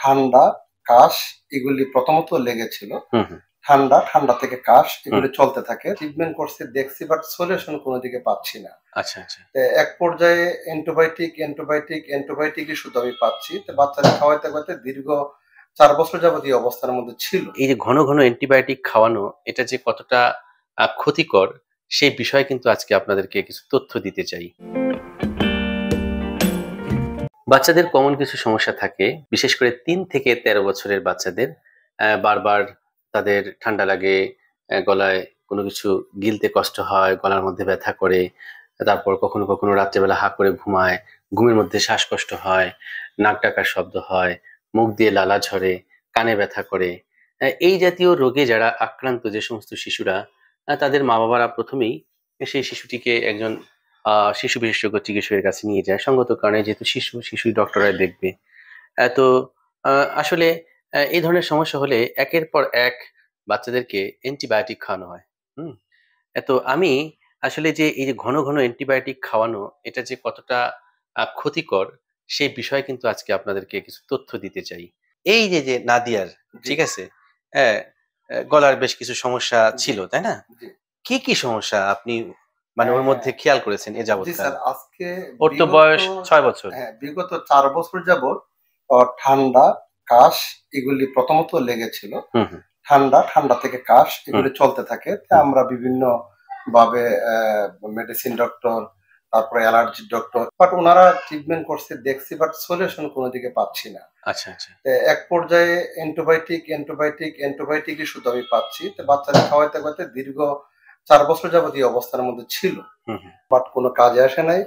ঠান্ডা কাশ এগুলি প্রথমত লেগেছিল। ঠান্ডা ঠান্ডা থেকে কাশ এগুলি চলতে থাকে। ট্রিটমেন্ট করছি দেখছি বাট সলিউশন কোনো দিকে পাচ্ছি না। আচ্ছা আচ্ছা। এক পর্যায়ে অ্যান্টিবায়োটিক অ্যান্টিবায়োটিক অ্যান্টিবায়োটিকই শুধু আমি পাচ্ছি। তো বাচ্চারা খাওয়াইতে খাওয়াইতে দীর্ঘ চার বছর যাবত এই অবস্থার মধ্যে ছিল। এই যে ঘন ঘন অ্যান্টিবায়োটিক খাওয়ানো এটা যে কতটা ক্ষতিকর সেই বিষয়ে কিন্তু আজকে আপনাদেরকে কিছু তথ্য দিতে চাই। বাচ্চাদের কমন কিছু সমস্যা থাকে, বিশেষ করে তিন থেকে তেরো বছরের বাচ্চাদের বারবার তাদের ঠান্ডা লাগে গলায় কোনো কিছু গিলতে কষ্ট হয়, গলার মধ্যে ব্যথা করে, তারপর কখনো কখনো রাত্রেবেলা হা করে ঘুমায়, ঘুমের মধ্যে শ্বাসকষ্ট হয়, নাক ডাকার শব্দ হয়, মুখ দিয়ে লালা ঝরে, কানে ব্যথা করে। এই জাতীয় রোগে যারা আক্রান্ত যে সমস্ত শিশুরা তাদের মা বাবারা প্রথমেই সেই শিশুটিকে একজন শিশু বিশেষজ্ঞ চিকিৎসকের কাছে নিয়ে যায়। সঙ্গত কারণে যেহেতু শিশু শিশুই ডক্টররা দেখবে। তো আসলে এই ধরনের সমস্যা হলে একের পর এক বাচ্চাদেরকে অ্যান্টিবায়োটিক খাওয়ানো হয়। হুম? তো আমি আসলে যে এই যে ঘন ঘন অ্যান্টিবায়োটিক খাওয়ানো এটা যে কতটা ক্ষতিকর সেই বিষয়ে কিন্তু আজকে আপনাদেরকে কিছু তথ্য দিতে চাই। এই যে যে নাদিয়ার ঠিক আছে? হ্যাঁ গলার বেশ কিছু সমস্যা ছিল তাই না। কি কি সমস্যা আপনি মানে ওর হ্যাঁ। মধ্যে খেয়াল করেছেন এ যাবৎ স্যার আজকে ওর তো বয়স ছয় বছর। হ্যাঁ বিগত চার বছর যাবত ঠান্ডা কাশ এগুলি প্রথমত লেগেছিল। ঠান্ডা ঠান্ডা থেকে কাশ এগুলি চলতে থাকে। আমরা বিভিন্ন ভাবে মেডিসিন ডক্টর তারপরে অ্যালার্জি ডক্টর বাট ওনারা ট্রিটমেন্ট করছে দেখছি বাট সলিউশন কোনো দিকে পাচ্ছি না। আচ্ছা আচ্ছা। এক পর্যায়ে অ্যান্টিবায়োটিক অ্যান্টিবায়োটিক অ্যান্টিবায়োটিকই শুধু আমি পাচ্ছি। তো বাচ্চারা খাওয়াইতে খাওয়াইতে দীর্ঘ চার বছর যাবত এই অবস্থার মধ্যে ছিল। বাট কোনো কাজে আসে নাই।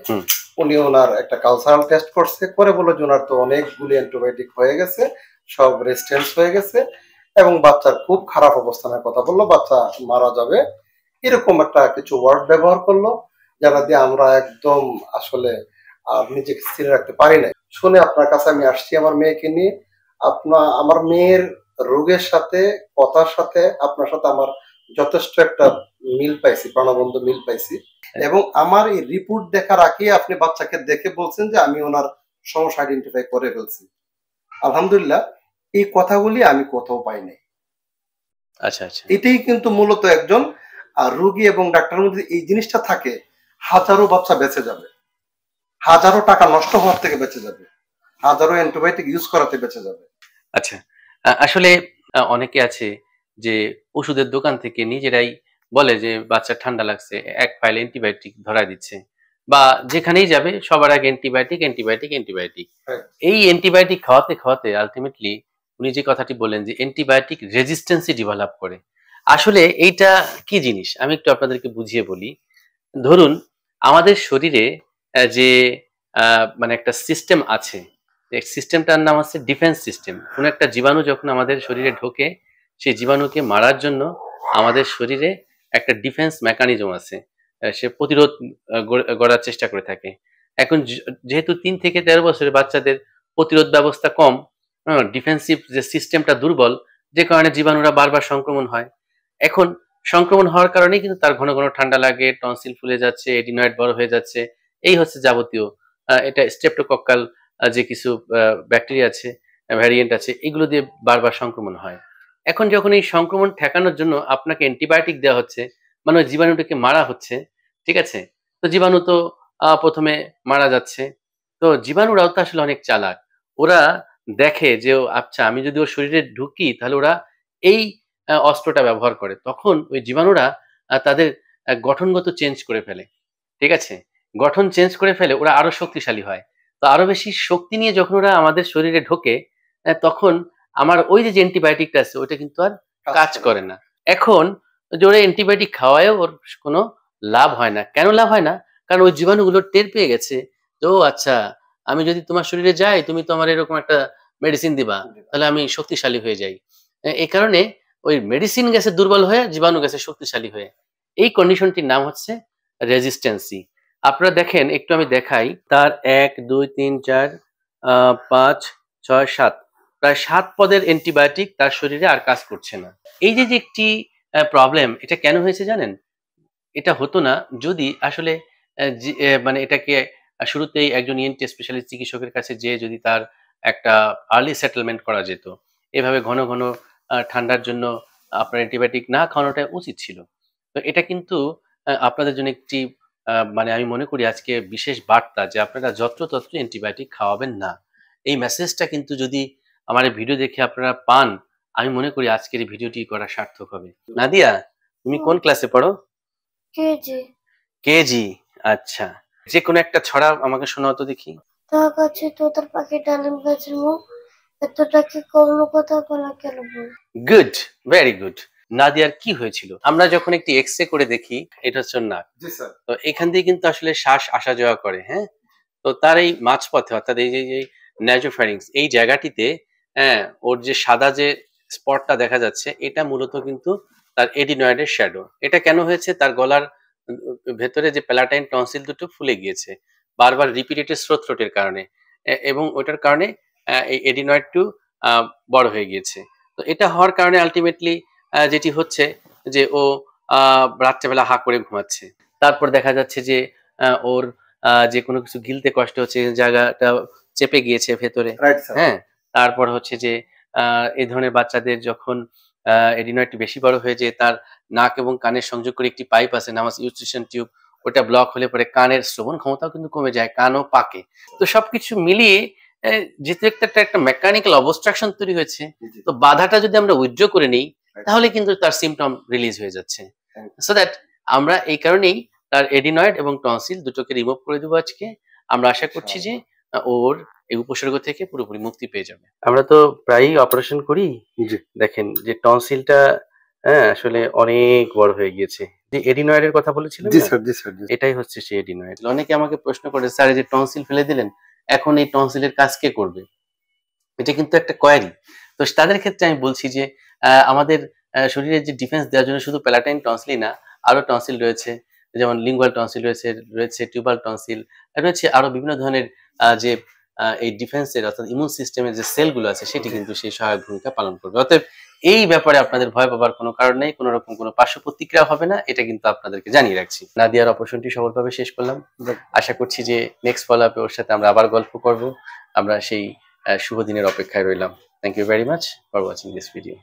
উনি ওনার একটা কালচারাল টেস্ট করছে। করে বলে যে ওনার তো অনেকগুলি অ্যান্টিবায়োটিক হয়ে গেছে সব রেজিস্ট্যান্স হয়ে গেছে এবং বাচ্চার খুব খারাপ অবস্থানের কথা বলল বাচ্চা মারা যাবে। এরকম একটা কিছু ওয়ার্ড ব্যবহার করল যারা দিয়ে আমরা একদম আসলে নিজেকে স্থির রাখতে পারি নাই। শুনে আপনার কাছে আমি আসছি আমার মেয়েকে নিয়ে। আপনার আমার মেয়ের রোগের সাথে কথার সাথে আপনার সাথে আমার যথেষ্ট একটা মিল পাইছি প্রাণবন্ধ মিল পাইছি। এবং আমার এই রিপোর্ট দেখার আগে আপনি বাচ্চাকে দেখে বলছেন যে আমি ওনার সমস্যা আইডেন্টিফাই করে ফেলছি। আলহামদুলিল্লাহ এই কথাগুলি আমি কোথাও পাই নাই। আচ্ছা আচ্ছা। এটাই কিন্তু মূলত একজন রোগী এবং ডাক্তারের মধ্যে এই জিনিসটা থাকে হাজারো বাচ্চা বেঁচে যাবে। হাজারো টাকা নষ্ট হওয়ার থেকে বেঁচে যাবে। হাজারো অ্যান্টিবায়োটিক ইউজ করাতে বেঁচে যাবে। আচ্ছা আসলে অনেকে আছে যে ওষুধের দোকান থেকে নিজেরাই বলে যে বাচ্চা ঠান্ডা লাগছে এক ফাইল অ্যান্টিবায়োটিক ধরা দিচ্ছে। বা যেখানেই যাবে সবার আগে অ্যান্টিবায়োটিক অ্যান্টিবায়োটিক অ্যান্টিবায়োটিক। এই অ্যান্টিবায়োটিক খাওয়াতে খাওয়াতে আলটিমেটলি উনি যে কথাটি বলেন যে অ্যান্টিবায়োটিক রেজিস্ট্যান্সই ডেভেলপ করে। আসলে এইটা কি জিনিস? আমি একটু আপনাদেরকে বুঝিয়ে বলি। ধরুন আমাদের শরীরে যে আহ, মানে একটা সিস্টেম আছে সিস্টেমটার নাম হচ্ছে ডিফেন্স সিস্টেম কোনো একটা জীবাণু যখন আমাদের শরীরে ঢোকে সেই জীবাণুকে মারার জন্য আমাদের শরীরে একটা ডিফেন্স মেকানিজম আছে। সে প্রতিরোধ গড়ার চেষ্টা করে থাকে। এখন যেহেতু তিন থেকে তেরো বছরের বাচ্চাদের প্রতিরোধ ব্যবস্থা কম ডিফেন্সিভ যে সিস্টেমটা দুর্বল, যে কারণে জীবাণুরা বারবার সংক্রমণ হয়। এখন সংক্রমণ হওয়ার কারণেই কিন্তু তার ঘন ঘন ঠান্ডা লাগে টনসিল ফুলে যাচ্ছে এডিনয়েড বড় হয়ে যাচ্ছে। এই হচ্ছে যাবতীয় এটা স্ট্রেপ্টোকক্কাল যে কিছু ব্যাকটেরিয়া আছে ভ্যারিয়েন্ট আছে, এগুলো দিয়ে বারবার সংক্রমণ হয়। এখন যখন এই সংক্রমণ ঠেকানোর জন্য আপনাকে অ্যান্টিবায়োটিক দেওয়া হচ্ছে মানে জীবাণুটাকে মারা হচ্ছে ঠিক আছে? তো জীবাণু তো প্রথমে মারা যাচ্ছে। তো জীবাণুরাও তো আসলে অনেক চালাক। ওরা দেখে যে ও, আচ্ছা আমি যদি ওর শরীরে ঢুকি তাহলে ওরা এই অস্ত্রটা ব্যবহার করে। তখন ওই জীবাণুরা তাদের গঠনগত চেঞ্জ করে ফেলে। ঠিক আছে? গঠন চেঞ্জ করে ফেলে ওরা আরও শক্তিশালী হয়। তো আরও বেশি শক্তি নিয়ে যখন ওরা আমাদের শরীরে ঢোকে তখন আমার ওই যে অ্যান্টিবায়োটিকটা আছে ওটা কিন্তু আর কাজ করে না। এখন যে ওরা অ্যান্টিবায়োটিক খাওয়ায়ও ওর কোনো লাভ হয় না। কেন লাভ হয় না? কারণ ওই জীবাণুগুলো টের পেয়ে গেছে ও আচ্ছা আমি যদি তোমার শরীরে যাই তুমি তো আমার এরকম একটা মেডিসিন দিবা তাহলে আমি শক্তিশালী হয়ে যাই। এই কারণে ওই মেডিসিন গেছে দুর্বল হয়ে জীবাণু গেছে শক্তিশালী হয়ে এই কন্ডিশনটির নাম হচ্ছে রেজিস্ট্যান্সি আপনারা দেখেন একটু আমি দেখাই। তার এক দুই তিন চার আহ, পাঁচ ছয় সাত। প্রায় সাত পদের অ্যান্টিবায়োটিক তার শরীরে আর কাজ করছে না। এই যে যে একটি প্রবলেম এটা কেন হয়েছে জানেন? এটা হতো না যদি আসলে মানে এটাকে শুরুতেই একজন ইএনটি স্পেশালিস্ট চিকিৎসকের কাছে যে যদি তার একটা আর্লি সেটেলমেন্ট করা যেত। এভাবে ঘন ঘন ঠান্ডার জন্য আপনার অ্যান্টিবায়োটিক না খাওয়ানোটা উচিত ছিল। তো এটা কিন্তু আপনাদের জন্য একটি মানে আমি মনে করি আজকে বিশেষ বার্তা যে আপনারা যত্রতত্র অ্যান্টিবায়োটিক খাওয়াবেন না। এই মেসেজটা কিন্তু যদি আমার এই ভিডিও দেখে আপনারা পান। আমি মনে করি আজকের এই ভিডিওটি করা সার্থক হবে। নাদিয়া তুমি কোন ক্লাসে পড়ো? কেজি। কেজি আচ্ছা। যে কোনো একটা ছড়া আমাকে শোনাও তো দেখি। তা গাছে তোতার পাখি ডালিম গাছের মুখ এতটা কি কম কথা বলা কেন গুড ভেরি গুড নাদিয়ার কি হয়েছিল? আমরা যখন একটি এক্স রে করে দেখি এটা হচ্ছে নাক। জি স্যার। তো এখান দিয়ে কিন্তু আসলে শ্বাস আসা যাওয়া করে হ্যাঁ? তো তার এই মাঝপথে অর্থাৎ এই যে যে ন্যাজোফ্যারিংস এই জায়গাটিতে হ্যাঁ ওর যে সাদা যে স্পটটা দেখা যাচ্ছে এটা মূলত কিন্তু তার এডিনয়েডের শ্যাডো। এটা কেন হয়েছে? তার গলার ভেতরে যে প্যালাটাইন টনসিল দুটো ফুলে গিয়েছে বারবার রিপিটেড স্রোত থ্রোটের কারণে। এবং ওটার কারণে এই এডিনয়েড টু বড় হয়ে গিয়েছে। তো এটা হওয়ার কারণে আলটিমেটলি যেটি হচ্ছে যে ও আহ, রাত্রেবেলা হা করে ঘুমাচ্ছে। তারপর দেখা যাচ্ছে যে আহ, ওর আহ, যে কোনো কিছু গিলতে কষ্ট হচ্ছে জায়গাটা চেপে গিয়েছে ভেতরে। হ্যাঁ তারপর হচ্ছে যে আহ, এই ধরনের বাচ্চাদের যখন এডিনয়েডটি বেশি বড় হয়ে যায় তার নাক এবং কানের সংযোগ করে একটি পাইপ আছে নামাজ ইউস্টেশন টিউব ওটা ব্লক হলে পরে কানের শ্রবণ ক্ষমতাও কিন্তু কমে যায় কানও পাকে। তো সবকিছু মিলিয়ে যেহেতু একটা একটা- মেকানিক্যাল অবস্ট্রাকশন তৈরি হয়েছে তো বাধাটা যদি আমরা উইথড্র করে নিই তাহলে কিন্তু তার সিমটম রিলিজ হয়ে যাচ্ছে। সো দ্যাট আমরা এই কারণেই তার এডিনয়েড এবং টনসিল দুটোকে রিমুভ করে দেবো আজকে। আমরা আশা করছি যে ওর এই উপসর্গ থেকে পুরোপুরি মুক্তি পেয়ে যাবে। আমরা তো প্রায়ই অপারেশন করি। জি। দেখেন যে টনসিলটা হ্যাঁ আসলে অনেক বড় হয়ে গিয়েছে। যে এডিনয়েডের কথা বলেছিলেন জি? স্যার জি স্যার এটাই হচ্ছে সেই এডিনয়েড অনেকে আমাকে প্রশ্ন করে স্যার এই যে টনসিল ফেলে দিলেন এখন এই টনসিলের কাজ কে করবে? এটা কিন্তু একটা কোয়ারি তো তাদের ক্ষেত্রে আমি বলছি যে আহ, আমাদের আহ, শরীরের যে ডিফেন্স দেওয়ার জন্য শুধু প্যালাটাইন টনসিলই না আরও টনসিল রয়েছে। যেমন লিঙ্গুয়াল টনসিল রয়েছে রয়েছে টিউবাল টনসিল রয়েছে আরও বিভিন্ন ধরনের যে এই ডিফেন্সের অর্থাৎ ইমিউন সিস্টেমের যে সেলগুলো আছে সেটি কিন্তু সেই সহায়ক ভূমিকা পালন করবে। অতএব এই ব্যাপারে আপনাদের ভয় পাবার কোনো কারণ নেই কোনো রকম কোনো পার্শ্ব প্রতিক্রিয়া হবে না এটা কিন্তু আপনাদেরকে জানিয়ে রাখছি। নাদিয়ার অপারেশনটি সফলভাবে শেষ করলাম। আশা করছি যে নেক্সট ফলো আপে ওর সাথে আমরা আবার গল্প করব। আমরা সেই শুভ দিনের অপেক্ষায় রইলাম। Thank you very much for watching this video